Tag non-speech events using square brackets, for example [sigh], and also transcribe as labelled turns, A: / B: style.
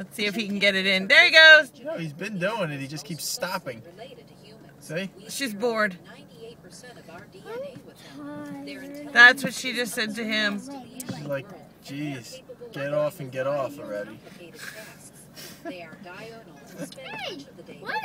A: Let's see if he can get it in. There he goes.
B: No, he's been doing it. He just keeps stopping. See?
A: She's bored. That's what she just said to him.
B: She's like, geez, get off and get off already. [laughs]
C: hey,
D: what?